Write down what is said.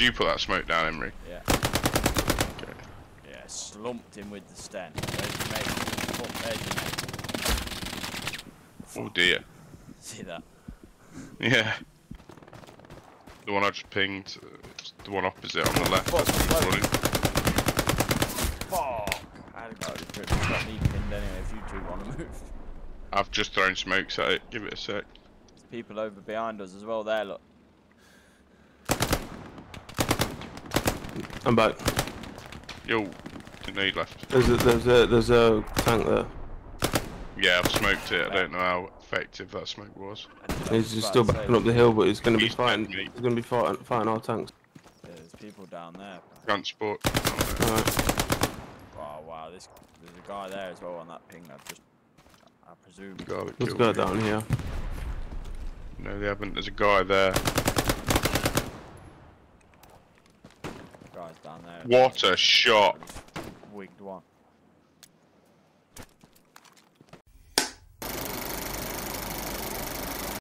Did you put that smoke down, Emery? Yeah. Okay. Yeah, slumped him with the sten. There's your mate. Oh, there's your mate. Oh dear. See that? Yeah. The one I just pinged, uh, the one opposite on the left. Fuck, That's running. Fuck! I had a go to trip. He's got me pinned anyway if you two want to move. I've just thrown smokes at it. Give it a sec. There's people over behind us as well there, look. I'm back. Yo, didn't know you left. There's a, there's a, there's a tank there. Yeah, I've smoked it. I don't know how effective that smoke was. I He's just still backing up the hill, but he's going to be fighting. dead. He's going to be fighting, fighting our tanks. yeah, There's people down there. Transport. Alright. Oh wow, this there's a guy there as well on that ping. I've just, I presume. Let's go down here. No, they haven't. There's a guy there. Down there. What a shot! Wigged one.